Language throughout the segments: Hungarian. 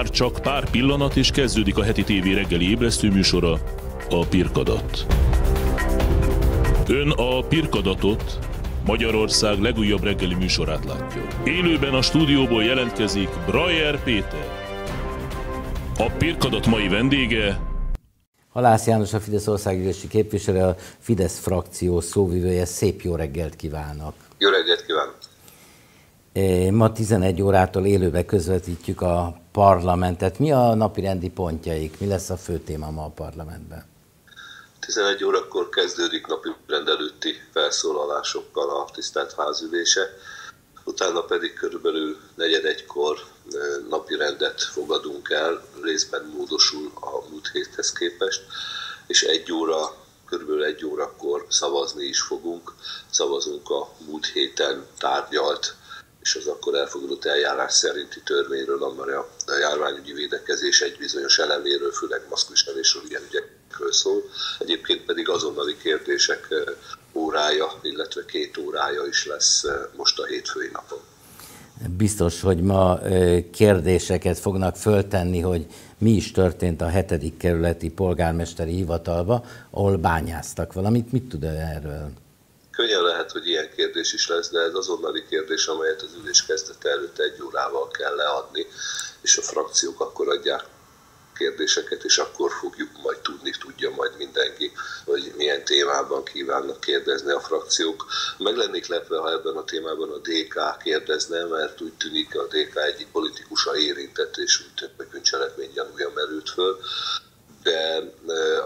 Már csak pár pillanat, és kezdődik a heti tévé reggeli ébresztő műsora, a Pirkadat. Ön a Pirkadatot, Magyarország legújabb reggeli műsorát látja. Élőben a stúdióból jelentkezik Brajer Péter. A Pirkadat mai vendége Halász János, a Fidesz országgyűlési képviselő, a Fidesz frakció szóvivője. Szép jó reggelt kívánok! Jó reggelt kívánok! Ma 11 órától élőbe közvetítjük a parlamentet. Mi a napi rendi pontjaik? Mi lesz a fő téma ma a parlamentben? 11 órakor kezdődik napi rendelőtti felszólalásokkal a tisztelt házülése, utána pedig körülbelül negyed egykor napi rendet fogadunk el, részben módosul a múlt héthez képest, és egy óra, körülbelül egy órakor szavazni is fogunk. Szavazunk a múlt héten tárgyalt és az akkor elfogadott eljárás szerinti törvényről, amely a járványügyi védekezés egy bizonyos eleméről, főleg maszkviselésről, ilyen ügyekről szól. Egyébként pedig azonnali kérdések órája, illetve két órája is lesz most a hétfői napon. Biztos, hogy ma kérdéseket fognak föltenni, hogy mi is történt a hetedik kerületi polgármesteri hivatalba, ahol bányáztak valamit. Mit tud erről? Könnyen lehet, hogy ilyen kérdés is lesz, de ez azonnali kérdés, amelyet az ülés kezdete előtt egy órával kell leadni, és a frakciók akkor adják kérdéseket, és akkor fogjuk majd tudni, tudja majd mindenki, hogy milyen témában kívánnak kérdezni a frakciók. Meg lennék lepve, ha ebben a témában a DK kérdezne, mert úgy tűnik a DK egyik politikusa érintett, és úgy tűnik, hogy bűncselekmény gyanúja merült föl de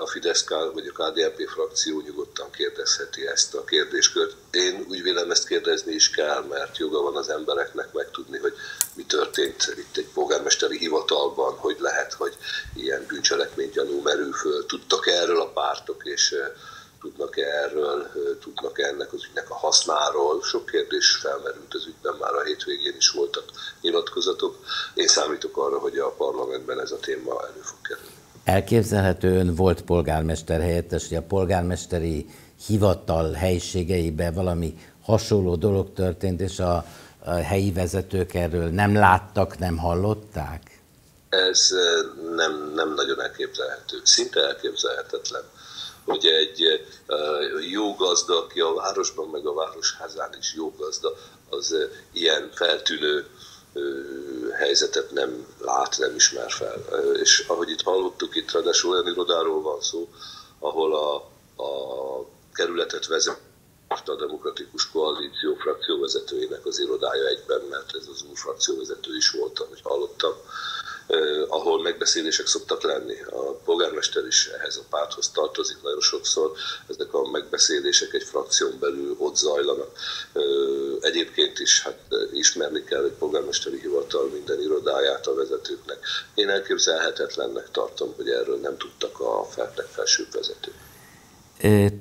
a Fidesz vagy a KDNP frakció nyugodtan kérdezheti ezt a kérdéskört. Én úgy vélem ezt kérdezni is kell, mert joga van az embereknek megtudni, hogy mi történt itt egy polgármesteri hivatalban, hogy lehet, hogy ilyen bűncselekmény gyanú merül föl. Tudtak erről a pártok, és tudnak erről, tudnak ennek az ügynek a hasznáról. Sok kérdés felmerült az ügyben, már a hétvégén is voltak nyilatkozatok. Én számítok arra, hogy a parlamentben ez a téma elő fog kerülni. Elképzelhető ön volt polgármester helyettes, hogy a polgármesteri hivatal helyiségeiben valami hasonló dolog történt, és a, a helyi vezetők erről nem láttak, nem hallották? Ez nem, nem nagyon elképzelhető, szinte elképzelhetetlen, hogy egy jó gazda, aki a városban, meg a városházán is jó gazda, az ilyen feltűnő helyzetet nem lát, nem ismer fel. És ahogy itt hallottuk, itt ráadásul olyan irodáról van szó, ahol a, a kerületet vezet a Demokratikus Koalíció frakcióvezetőjének az irodája egyben, mert ez az úr frakcióvezető is volt, ahogy hallottam ahol megbeszélések szoktak lenni. A polgármester is ehhez a párthoz tartozik nagyon sokszor, ezek a megbeszélések egy frakción belül ott zajlanak. Egyébként is hát ismerni kell egy polgármesteri hivatal minden irodáját a vezetőknek. Én elképzelhetetlennek tartom, hogy erről nem tudtak a feltek felsőbb vezetők.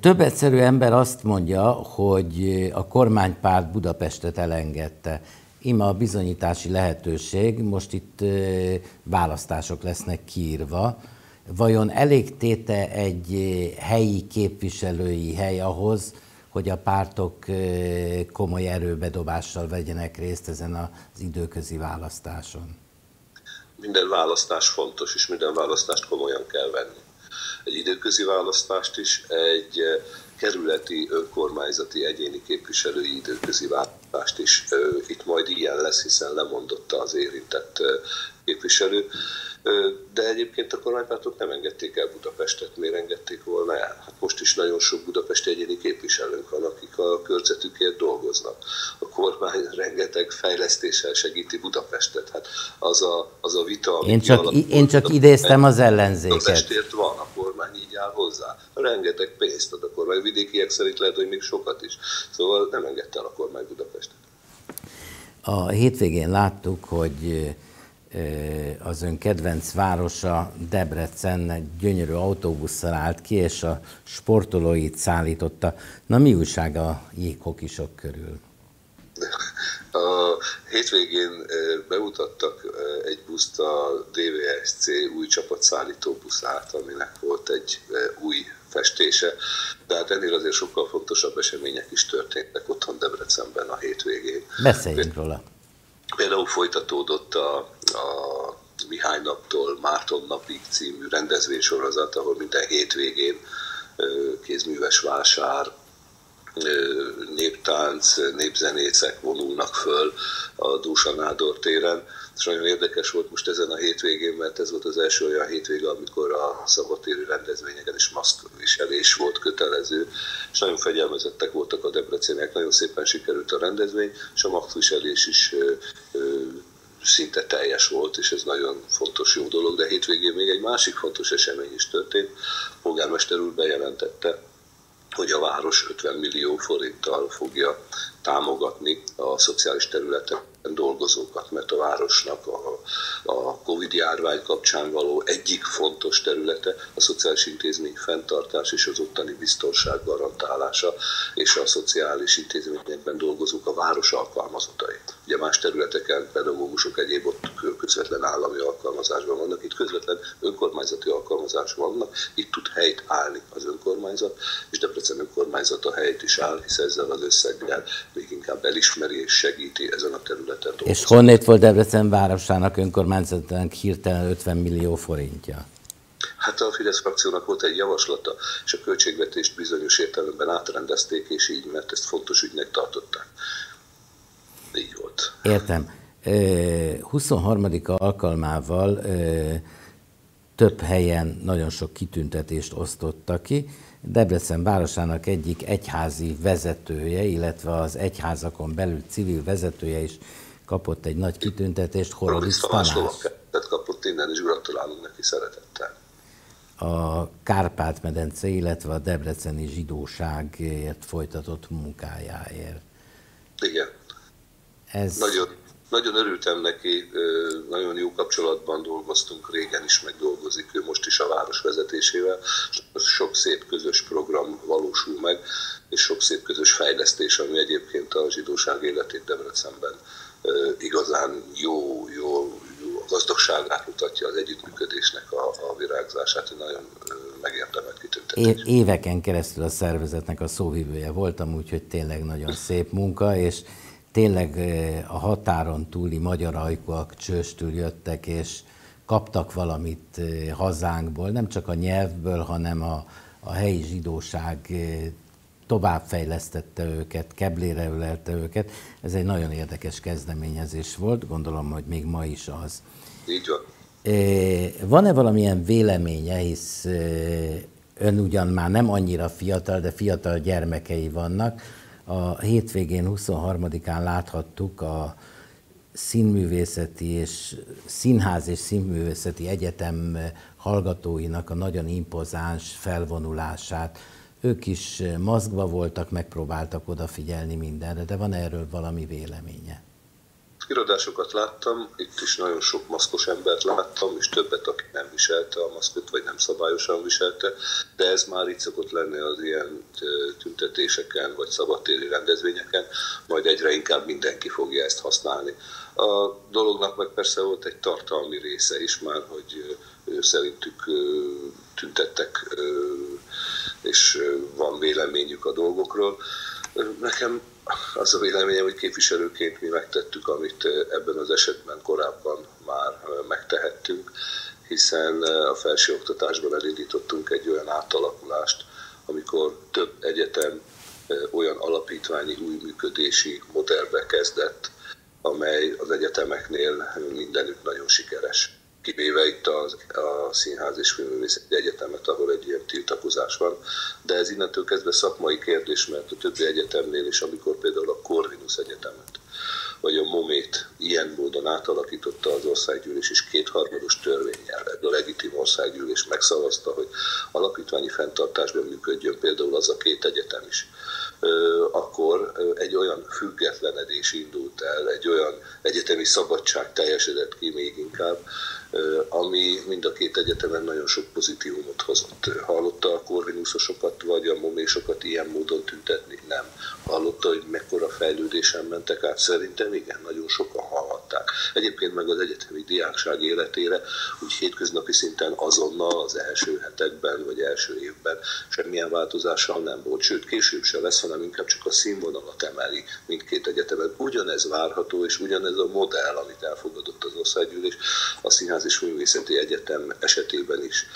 Több egyszerű ember azt mondja, hogy a kormánypárt Budapestet elengedte ima a bizonyítási lehetőség, most itt választások lesznek kiírva, vajon elég téte egy helyi képviselői hely ahhoz, hogy a pártok komoly erőbedobással vegyenek részt ezen az időközi választáson? Minden választás fontos, és minden választást komolyan kell venni. Egy időközi választást is, egy kerületi, önkormányzati, egyéni képviselői időközi választást is. Itt majd ilyen lesz, hiszen lemondotta az érintett képviselő. De egyébként a kormánypártok nem engedték el Budapestet. Miért engedték volna el? Hát most is nagyon sok budapesti egyéni képviselőnk van, akik a körzetükért dolgoznak. A kormány rengeteg fejlesztéssel segíti Budapestet. Hát az a, az a vita, én csak, én csak idéztem az ellenzéket. Budapestért van, a kormány így áll hozzá. Rengeteg pénzt ad a kormány. Vidékiek szerint lehet, hogy még sokat is. Szóval nem engedte el a kormány Budapestet. A hétvégén láttuk, hogy az ön kedvenc városa Debrecen gyönyörű autóbusszal állt ki, és a sportolóit szállította. Na mi újság a jéghokisok körül? A hétvégén bemutattak egy buszt a DVSC új csapatszállító buszát, aminek volt egy új festése, de hát ennél azért sokkal fontosabb események is történtek otthon Debrecenben a hétvégén. Beszéljünk róla. Például folytatódott a, a Mihály naptól Márton napig című rendezvénysorozat, ahol minden hétvégén kézműves vásár, néptánc, népzenészek vonulnak föl a Dúsa Nádor téren. És nagyon érdekes volt most ezen a hétvégén, mert ez volt az első olyan hétvége, amikor a szabadtéri rendezvényeken is maszkviselés volt kötelező, és nagyon fegyelmezettek voltak a debreceniek, nagyon szépen sikerült a rendezvény, és a maszkviselés is szinte teljes volt, és ez nagyon fontos, jó dolog, de hétvégén még egy másik fontos esemény is történt. A polgármester úr bejelentette, hogy a város 50 millió forinttal fogja támogatni a szociális területen dolgozókat, mert a városnak a, a Covid járvány kapcsán való egyik fontos területe a szociális intézmény fenntartás és az ottani biztonság garantálása, és a szociális intézményekben dolgozók a város alkalmazottai. Ugye más területeken pedagógusok egyéb ott közvetlen állami alkalmazásban vannak, itt közvetlen önkormányzati alkalmazásban vannak, itt tud helyt állni az önkormányzat, és Debrecen önkormányzata helyt is áll, hisz ezzel az összeggel még inkább elismeri és segíti ezen a területen dolgozni. És honnét volt Debrecen városának önkormányzatának hirtelen 50 millió forintja? Hát a Fidesz frakciónak volt egy javaslata, és a költségvetést bizonyos értelemben átrendezték, és így, mert ezt fontos ügynek tartották. Így volt. Értem. 23. alkalmával több helyen nagyon sok kitüntetést osztottak ki. Debrecen városának egyik egyházi vezetője, illetve az egyházakon belül civil vezetője is kapott egy nagy kitüntetést, Horodisz Tamás. kapott innen, és gratulálunk neki szeretettel. A Kárpát-medence, illetve a debreceni zsidóságért folytatott munkájáért. Igen. Ez... Nagyon, nagyon örültem neki, nagyon jó kapcsolatban dolgoztunk, régen is megdolgozik ő most is a város vezetésével. Sok szép közös program valósul meg, és sok szép közös fejlesztés, ami egyébként a zsidóság életét Debrecenben igazán jó, jó, jó gazdagságát mutatja az együttműködésnek a, a virágzását, hogy nagyon megérdemelt kitüntetés. Éveken keresztül a szervezetnek a szóvivője voltam, úgyhogy tényleg nagyon szép munka, és tényleg a határon túli magyar ajkúak csőstül jöttek, és kaptak valamit hazánkból, nem csak a nyelvből, hanem a, a helyi zsidóság továbbfejlesztette őket, keblére ölelte őket. Ez egy nagyon érdekes kezdeményezés volt, gondolom, hogy még ma is az. Így van. Van-e valamilyen véleménye, hisz ön ugyan már nem annyira fiatal, de fiatal gyermekei vannak. A hétvégén 23-án láthattuk a színművészeti és színház és színművészeti egyetem hallgatóinak a nagyon impozáns felvonulását ők is maszkba voltak, megpróbáltak odafigyelni mindenre, de van erről valami véleménye? Irodásokat láttam, itt is nagyon sok maszkos embert láttam, és többet, aki nem viselte a maszkot, vagy nem szabályosan viselte, de ez már itt szokott lenni az ilyen tüntetéseken, vagy szabadtéri rendezvényeken, majd egyre inkább mindenki fogja ezt használni. A dolognak meg persze volt egy tartalmi része is már, hogy szerintük tüntettek és van véleményük a dolgokról. Nekem az a véleményem, hogy képviselőként mi megtettük, amit ebben az esetben korábban már megtehettünk, hiszen a felsőoktatásban elindítottunk egy olyan átalakulást, amikor több egyetem olyan alapítványi új működési modellbe kezdett, amely az egyetemeknél mindenütt nagyon sikeres kivéve itt az, a Színház és Filmművészeti Egyetemet, ahol egy ilyen tiltakozás van. De ez innentől kezdve szakmai kérdés, mert a többi egyetemnél is, amikor például a Corvinus Egyetemet, vagy a Momét ilyen módon átalakította az országgyűlés, és kétharmados törvényel, a legitim országgyűlés megszavazta, hogy alapítványi fenntartásban működjön például az a két egyetem is akkor egy olyan függetlenedés indult el, egy olyan egyetemi szabadság teljesedett ki még inkább, ami mind a két egyetemen nagyon sok pozitívumot hozott. Hallotta a korvinuszosokat vagy a momésokat ilyen módon tüntetni? Nem. Hallotta, hogy mekkora fejlődésen mentek át? Szerintem igen, nagyon sokan hallhatták. Egyébként meg az egyetemi diákság életére úgy hétköznapi szinten azonnal az első hetekben vagy első évben semmilyen változással nem volt. Sőt, később se lesz, hanem inkább csak a színvonalat emeli mindkét egyetemen. Ugyanez várható, és ugyanez a modell, amit elfogadott az országgyűlés, a színház és Művészeti Egyetem esetében is.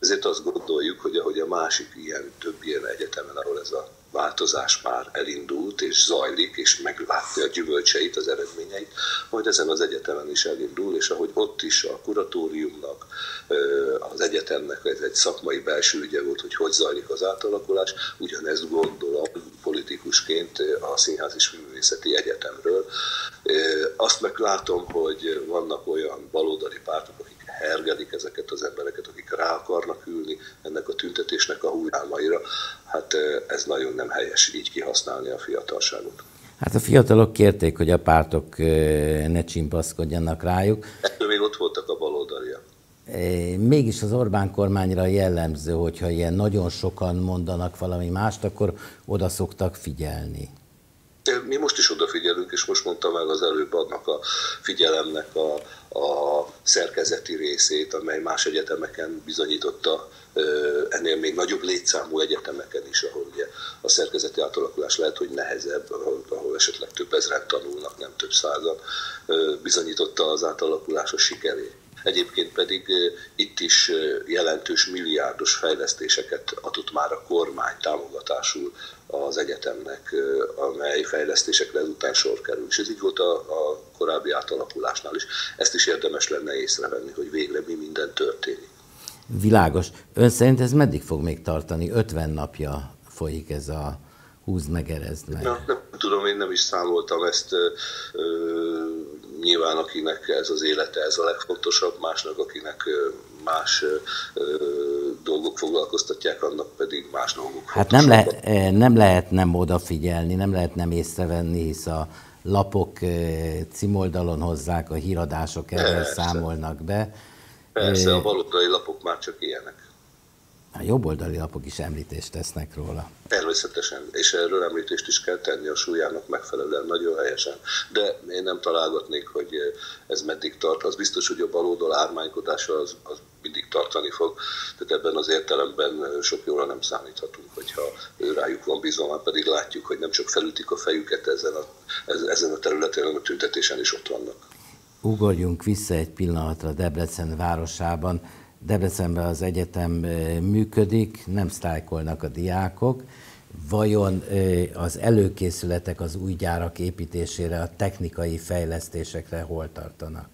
Ezért azt gondoljuk, hogy ahogy a másik ilyen, több ilyen egyetemen, ahol ez a változás már elindult és zajlik, és meglátja a gyümölcseit, az eredményeit, hogy ezen az egyetemen is elindul, és ahogy ott is a kuratóriumnak, az egyetemnek ez egy szakmai belső ügye volt, hogy hogy zajlik az átalakulás, ugyanezt gondolom politikusként a Színház és Művészeti Egyetemről. Azt meglátom, hogy vannak olyan baloldali pártok, akik hergedik ezeket az embereket, akik rá akarnak ülni ennek a tüntetésnek a hullámaira. Hát ez nagyon nem helyes így kihasználni a fiatalságot. Hát a fiatalok kérték, hogy a pártok ne csimpaszkodjanak rájuk. Ettől még ott voltak a baloldaliak. Mégis az Orbán kormányra jellemző, hogyha ilyen nagyon sokan mondanak valami mást, akkor oda szoktak figyelni. Mi most is odafigyelünk, és most mondta meg az előbb annak a figyelemnek a, a szerkezeti részét, amely más egyetemeken bizonyította ennél még nagyobb létszámú egyetemeken is, ahol ugye a szerkezeti átalakulás lehet, hogy nehezebb, ahol, ahol esetleg több ezeren tanulnak, nem több százan, bizonyította az átalakulás a sikerét. Egyébként pedig itt is jelentős milliárdos fejlesztéseket adott már a kormány támogatásul az egyetemnek, amely fejlesztésekre ezután sor kerül. És ez így volt a, a korábbi átalakulásnál is. Ezt is érdemes lenne észrevenni, hogy végre mi minden történik. Világos. Ön szerint ez meddig fog még tartani? 50 napja folyik ez a húz meg, erezd meg. Na, nem tudom, én nem is számoltam ezt. Ö, nyilván akinek ez az élete, ez a legfontosabb, másnak, akinek más dolgok foglalkoztatják, annak pedig más dolgok Hát nem, lehet, nem lehet nem odafigyelni, nem lehet nem észrevenni, hisz a lapok címoldalon hozzák, a híradások erről számolnak be. Persze, a baloldali lapok már csak ilyenek. A jobboldali lapok is említést tesznek róla. Természetesen, és erről említést is kell tenni a súlyának megfelelően, nagyon helyesen. De én nem találgatnék, hogy ez meddig tart. Az biztos, hogy a baloldal ármánykodása az, az mindig tartani fog. Tehát ebben az értelemben sok jóra nem számíthatunk, hogyha rájuk van bizalma, pedig látjuk, hogy nem csak felütik a fejüket ezen a, ezen a területen, hanem a tüntetésen is ott vannak. Ugorjunk vissza egy pillanatra Debrecen városában Debrecenben az egyetem működik, nem sztrájkolnak a diákok. Vajon az előkészületek az új gyárak építésére, a technikai fejlesztésekre hol tartanak?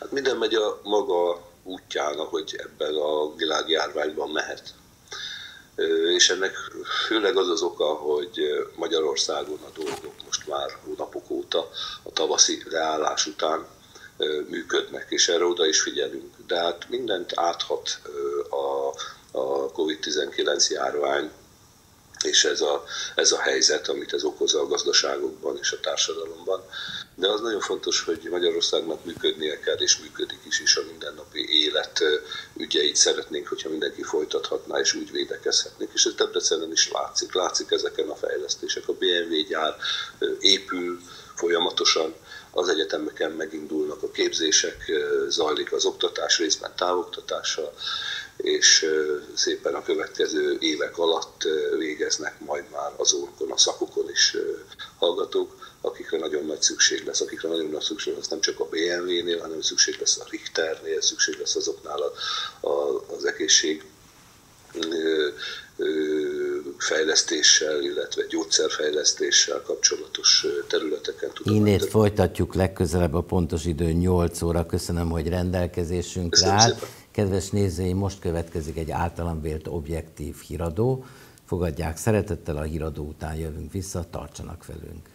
Hát minden megy a maga útján, ahogy ebben a világjárványban mehet. És ennek főleg az az oka, hogy Magyarországon a dolgok most már hónapok óta, a tavaszi leállás után működnek, és erre oda is figyelünk. De hát mindent áthat a, a COVID-19 járvány, és ez a, ez a helyzet, amit ez okoz a gazdaságokban és a társadalomban. De az nagyon fontos, hogy Magyarországnak működnie kell, és működik is, és a mindennapi élet ügyeit szeretnénk, hogyha mindenki folytathatná, és úgy védekezhetnénk. És ez Debrecenen is látszik. Látszik ezeken a fejlesztések. A BMW gyár épül folyamatosan, az egyetemeken megindulnak a képzések, zajlik az oktatás részben távoktatással, és szépen a következő évek alatt végeznek majd már azokon a szakokon is hallgatók, akikre nagyon nagy szükség lesz, akikre nagyon nagy szükség lesz nem csak a BMW-nél, hanem szükség lesz a Richternél, szükség lesz azoknál a, a, az egészség fejlesztéssel, illetve gyógyszerfejlesztéssel kapcsolatos területeken tudom. Innét folytatjuk legközelebb a pontos idő 8 óra. Köszönöm, hogy rendelkezésünkre áll. Kedves nézői, most következik egy általam vélt objektív híradó. Fogadják szeretettel, a híradó után jövünk vissza, tartsanak velünk.